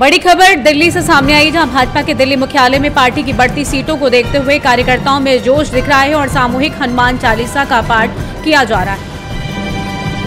बड़ी खबर दिल्ली से सामने आई, जहाँ भाजपा के दिल्ली मुख्यालय में पार्टी की बढ़ती सीटों को देखते हुए कार्यकर्ताओं में जोश दिख रहा है और सामूहिक हनुमान चालीसा का पाठ किया जा रहा है।